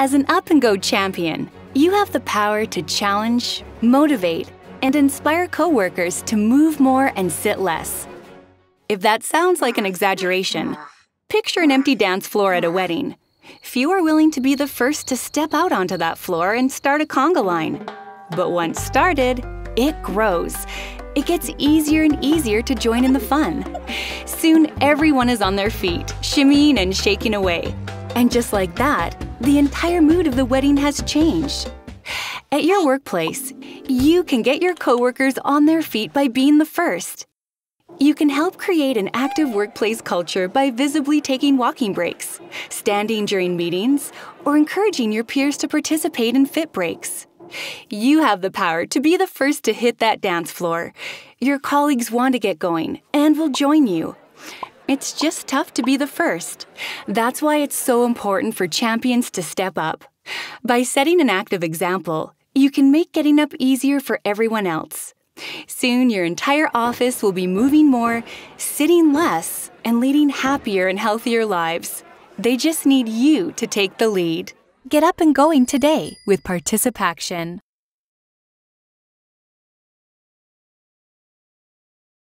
As an UPnGO champion, you have the power to challenge, motivate, and inspire coworkers to move more and sit less. If that sounds like an exaggeration, picture an empty dance floor at a wedding. Few are willing to be the first to step out onto that floor and start a conga line. But once started, it grows. It gets easier and easier to join in the fun. Soon, everyone is on their feet, shimmying and shaking away. And just like that, the entire mood of the wedding has changed. At your workplace, you can get your coworkers on their feet by being the first. You can help create an active workplace culture by visibly taking walking breaks, standing during meetings, or encouraging your peers to participate in fit breaks. You have the power to be the first to hit that dance floor. Your colleagues want to get going and will join you. It's just tough to be the first. That's why it's so important for champions to step up. By setting an active example, you can make getting up easier for everyone else. Soon, your entire office will be moving more, sitting less, and leading happier and healthier lives. They just need you to take the lead. Get up and going today with ParticipACTION.